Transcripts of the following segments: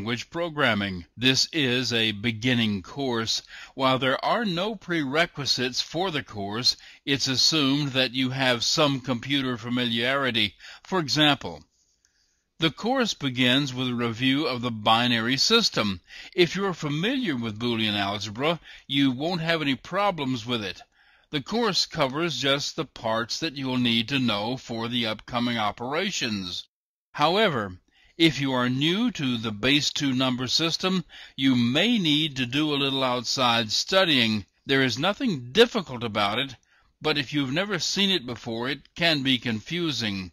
language programming. This is a beginning course. While there are no prerequisites for the course, it's assumed that you have some computer familiarity. For example, the course begins with a review of the binary system. If you're familiar with Boolean algebra, you won't have any problems with it. The course covers just the parts that you'll need to know for the upcoming operations. However, if you are new to the base 2 number system, you may need to do a little outside studying. There is nothing difficult about it, but if you've never seen it before, it can be confusing.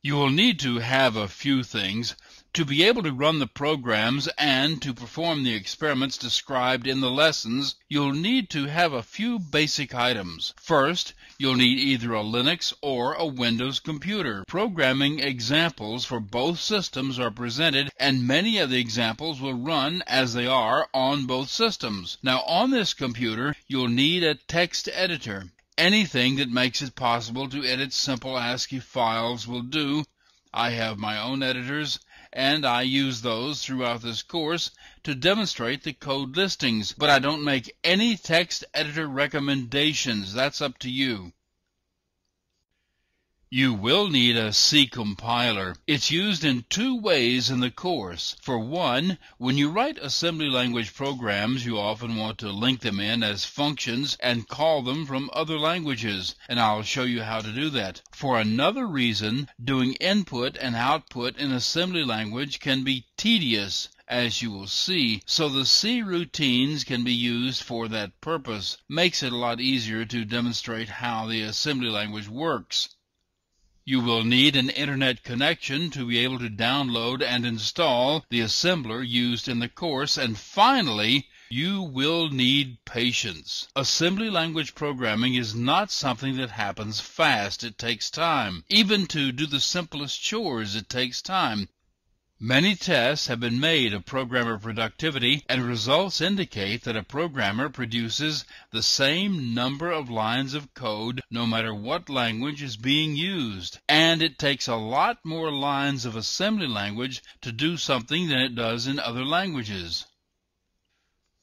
You will need to have a few things to be able to run the programs and to perform the experiments described in the lessons, you'll need to have a few basic items. First, you'll need either a Linux or a Windows computer. Programming examples for both systems are presented, and many of the examples will run as they are on both systems. Now, on this computer, you'll need a text editor. Anything that makes it possible to edit simple ASCII files will do. I have my own editors, and I use those throughout this course to demonstrate the code listings, but I don't make any text editor recommendations. That's up to you. You will need a C compiler. It's used in two ways in the course. For one, when you write assembly language programs, you often want to link them in as functions and call them from other languages, and I'll show you how to do that. For another reason, doing input and output in assembly language can be tedious as you will see, so the C routines can be used for that purpose. Makes it a lot easier to demonstrate how the assembly language works. You will need an internet connection to be able to download and install the assembler used in the course, and finally, you will need patience. Assembly language programming is not something that happens fast. It takes time. Even to do the simplest chores, it takes time. Many tests have been made of programmer productivity, and results indicate that a programmer produces the same number of lines of code no matter what language is being used. And it takes a lot more lines of assembly language to do something than it does in other languages.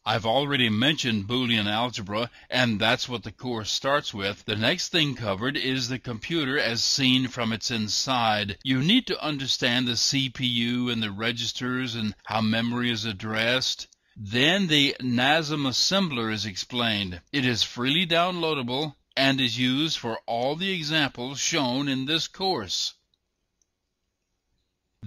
I've already mentioned Boolean algebra, and that's what the course starts with. The next thing covered is the computer as seen from its inside. You need to understand the CPU and the registers and how memory is addressed. Then the NASM assembler is explained. It is freely downloadable and is used for all the examples shown in this course.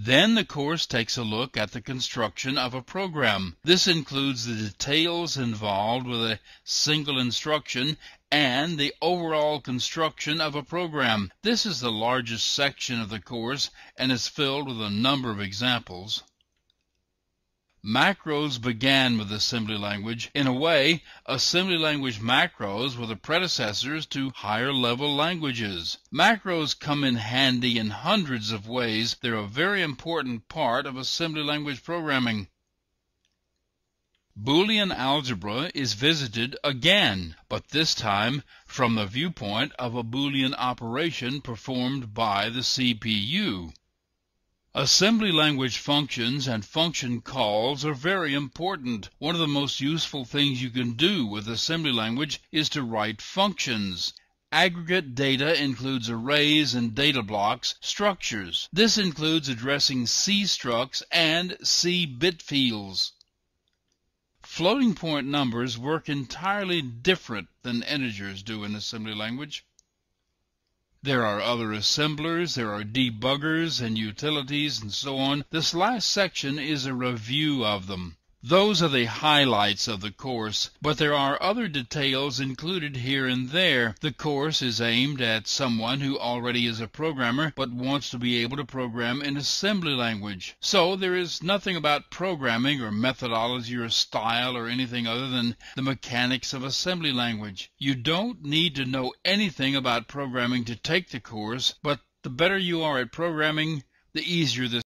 Then the course takes a look at the construction of a program. This includes the details involved with a single instruction and the overall construction of a program. This is the largest section of the course and is filled with a number of examples. Macros began with assembly language. In a way, assembly language macros were the predecessors to higher level languages. Macros come in handy in hundreds of ways. They're a very important part of assembly language programming. Boolean algebra is visited again, but this time from the viewpoint of a Boolean operation performed by the CPU. Assembly language functions and function calls are very important. One of the most useful things you can do with assembly language is to write functions. Aggregate data includes arrays and data blocks structures. This includes addressing C structs and C bit fields. Floating point numbers work entirely different than integers do in assembly language. There are other assemblers, there are debuggers and utilities and so on. This last section is a review of them. Those are the highlights of the course, but there are other details included here and there. The course is aimed at someone who already is a programmer but wants to be able to program in assembly language. So there is nothing about programming or methodology or style or anything other than the mechanics of assembly language. You don't need to know anything about programming to take the course, but the better you are at programming, the easier this